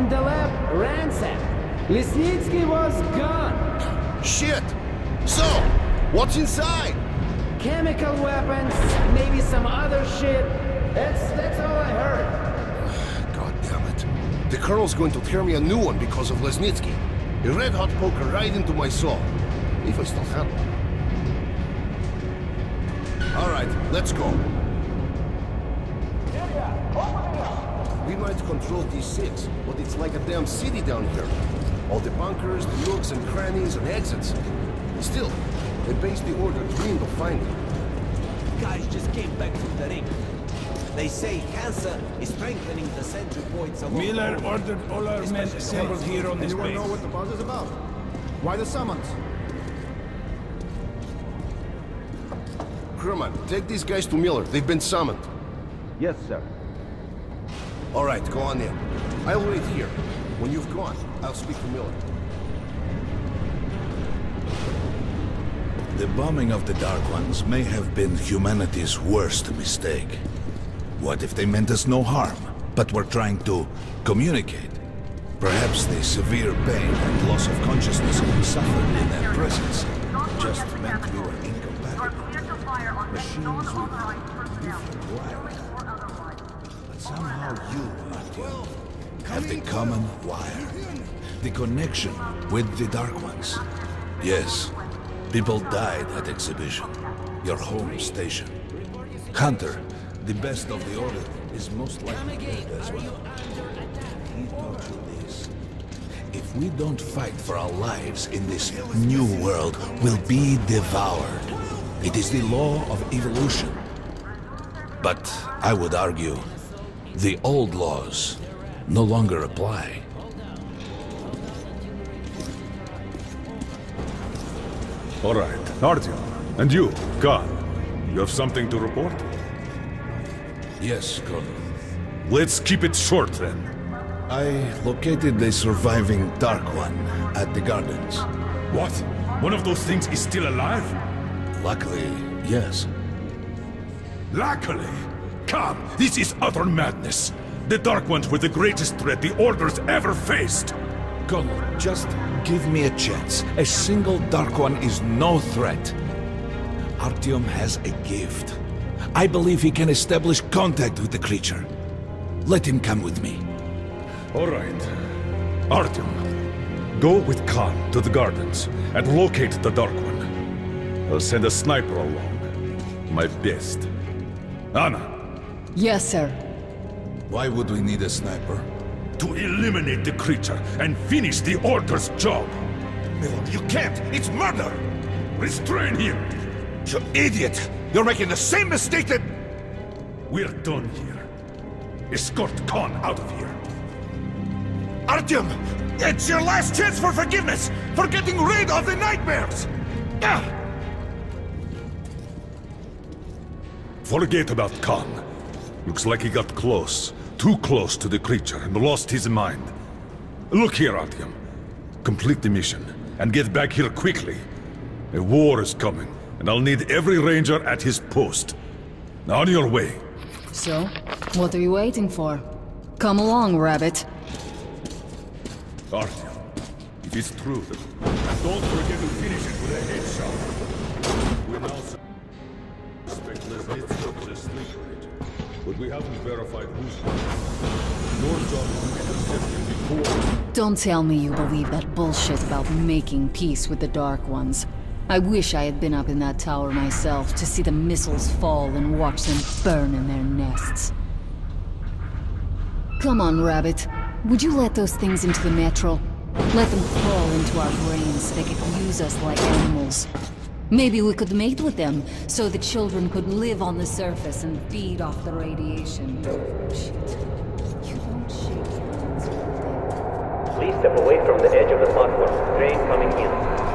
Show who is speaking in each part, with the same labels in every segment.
Speaker 1: and the lab ransacked. Lesnitsky was gone.
Speaker 2: Shit! So, what's inside?
Speaker 1: Chemical weapons, maybe some other shit. That's that's all I heard.
Speaker 2: God damn it. The Colonel's going to tear me a new one because of Lesnitsky. A red-hot poker right into my soul. If I still have one. Alright, let's go. We might control D6, but it's like a damn city down here. All the bunkers, the nooks and crannies and exits. Still, they base the order dreamed of finding.
Speaker 3: Guys just came back from the ring. They say cancer is strengthening the sentry points along
Speaker 4: Miller
Speaker 3: all-
Speaker 4: ordered all our men assembled here on this base.
Speaker 5: Anyone
Speaker 4: base.
Speaker 5: know what the buzz is about? Why the summons?
Speaker 2: Herman, take these guys to Miller. They've been summoned.
Speaker 5: Yes, sir.
Speaker 2: All right, go on in. I'll wait here. When you've gone, I'll speak to Miller.
Speaker 6: The bombing of the Dark Ones may have been humanity's worst mistake. What if they meant us no harm, but were trying to communicate? Perhaps the severe pain and loss of consciousness we suffered in their presence just meant we were incompatible. Machines with different wiring. Somehow you, Artyom, have the common wire. The connection with the Dark Ones. Yes, people died at exhibition. Your home station. Hunter, the best of the order, is most likely dead as well. He taught you this. If we don't fight for our lives in this new world, we'll be devoured. It is the law of evolution. But I would argue, the old laws no longer apply.
Speaker 7: All right, Artyom. And you, Khan. You have something to report?
Speaker 6: Yes, Colonel.
Speaker 7: Let's keep it short then.
Speaker 6: I located the surviving Dark One at the gardens.
Speaker 7: What? One of those things is still alive?
Speaker 6: Luckily, yes.
Speaker 7: Luckily! Come, this is utter madness. The Dark Ones were the greatest threat the Order's ever faced.
Speaker 6: Colonel, just give me a chance. A single Dark One is no threat. Artyom has a gift. I believe he can establish contact with the creature. Let him come with me.
Speaker 7: All right. Artyom, go with Khan to the gardens and locate the Dark One. I'll send a sniper along. My best. Anna,
Speaker 8: Yes, sir.
Speaker 6: Why would we need a sniper?
Speaker 7: to eliminate the creature and finish the Order's job.
Speaker 6: Miller, you can't! It's murder!
Speaker 7: Restrain him!
Speaker 6: You idiot! You're making the same mistake that...
Speaker 7: We're done here. Escort Khan out of here.
Speaker 6: Artyom! It's your last chance for forgiveness! For getting rid of the nightmares! Ah!
Speaker 7: Forget about Khan. Looks like he got close. Too close to the creature and lost his mind. Look here, Artyom. Complete the mission and get back here quickly. A war is coming, and I'll need every ranger at his post. On your way.
Speaker 8: So, what are you waiting for? Come along, Rabbit.
Speaker 7: Artyom, if it's true, and don't forget to finish it with a headshot. We now suspect Lesnitsky is a sleeper agent, but we haven't verified who's him before...
Speaker 8: Don't tell me you believe that bullshit about making peace with the Dark Ones. I wish I had been up in that tower myself to see the missiles fall and watch them burn in their nests. Come on, Rabbit. Would you let those things into the metro? Let them crawl into our brains so they could use us like animals. Maybe we could mate with them, so the children could live on the surface and feed off the radiation. Shit. You don't shake hands.
Speaker 9: Please step away from the edge of the platform. Train coming in.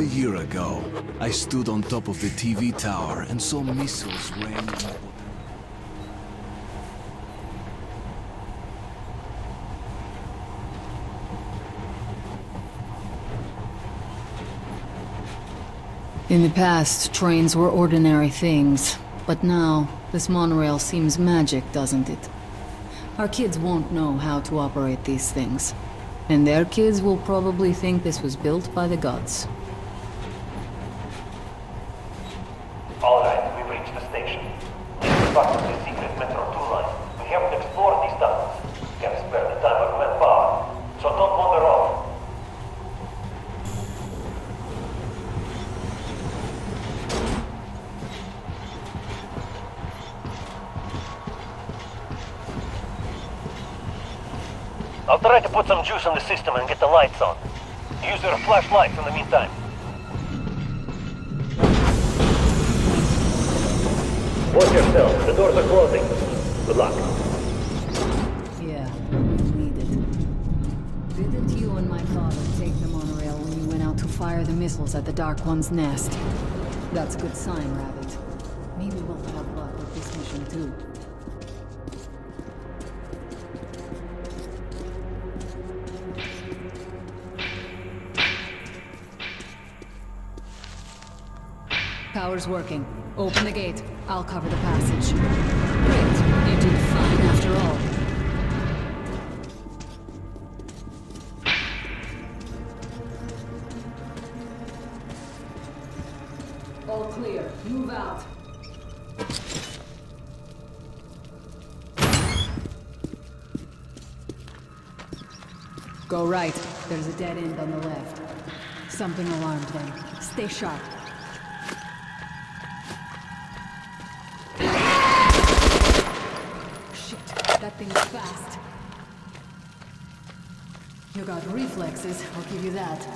Speaker 8: A
Speaker 3: year ago, I stood on top of the TV tower and saw missiles rain.
Speaker 8: In the past, trains were ordinary things. But now, this monorail seems magic, doesn't it? Our kids won't know how to operate these things. And their kids will probably think this was built by the gods.
Speaker 9: All right, we've reached the station. This is part of the secret Metro 2 line. We haven't explored these tunnels. Can't spare the time or manpower. So don't wander off. I'll try to put some juice on the system and get the lights on. Use your flashlights in the meantime. Watch yourself. The doors are closing. Good luck.
Speaker 8: Yeah, we need it. Didn't you and my father take the monorail when you went out to fire the missiles at the Dark One's nest? That's a good sign, Rabbit. Power's working. Open the gate. I'll cover the passage. Great. You did fine after all. All clear. Move out. Go right. There's a dead end on the left. Something alarmed them. Stay sharp. That thing's fast. You got reflexes, I'll give you that.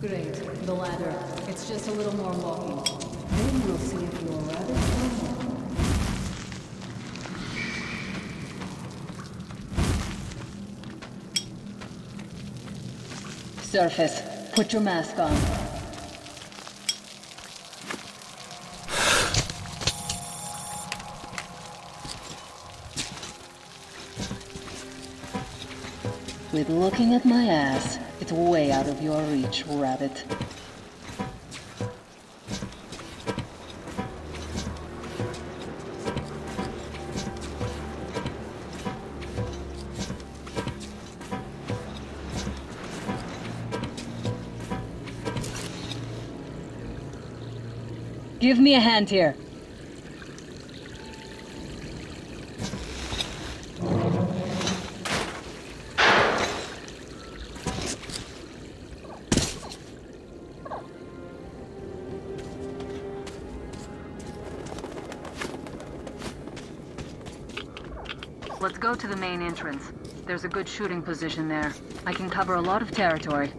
Speaker 8: Great, the ladder. It's just a little more walking. Then we'll see if you're or not. Surface, put your mask on. With looking at my ass, it's way out of your reach, rabbit. Give me a hand here. Let's go to the main entrance. There's a good shooting position there. I can cover a lot of territory.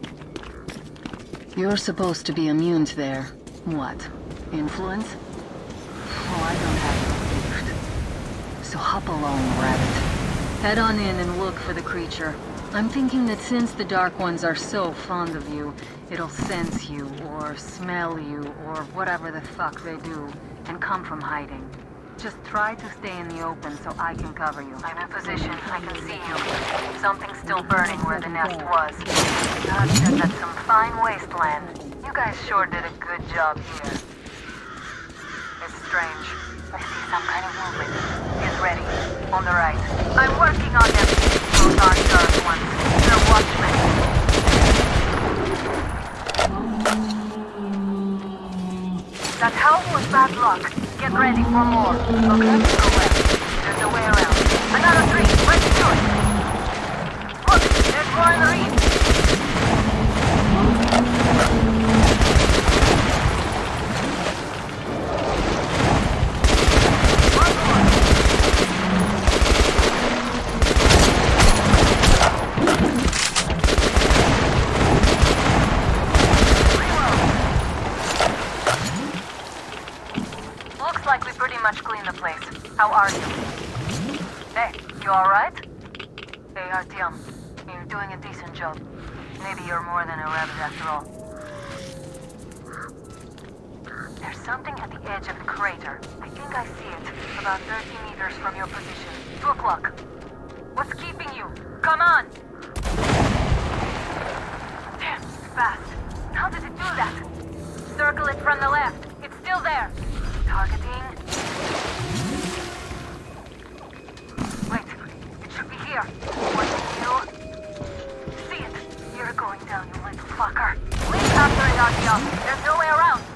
Speaker 8: You're supposed to be immune to their... what? Influence? Oh, I don't have it figured. So hop along, Rabbit. Head on in and look for the creature. I'm thinking that since the Dark Ones are so fond of you, it'll sense you, or smell you, or whatever the fuck they do, and come from hiding. Just try to stay in the open so I can cover you. I'm in position. I can see you. Something's still burning where the nest was. That's some fine wasteland. You guys sure did a good job here. It's strange. I see some kind of movement. Get ready. On the right. I'm working on them. Those aren't dark ones. They're watchmen. That howl was bad luck. Get ready for more. Okay? Go left. There's a way around. Another three. Let's do it. Look, there's more in the reach. One more. Looks like we pretty much cleaned the place. How are you? Hey, you alright? Hey, Artyom. You're doing a decent job. Maybe you're more than a rabbit after all. There's something at the edge of the crater. I think I see it. About 30 meters from your position. Two o'clock. What's keeping you? Come on! Damn, fast. How did it do that? Circle it from the left. It's still there. Targeting. Wait, it should be here. Going down, you little fucker. After it, Artyom. There's no way around.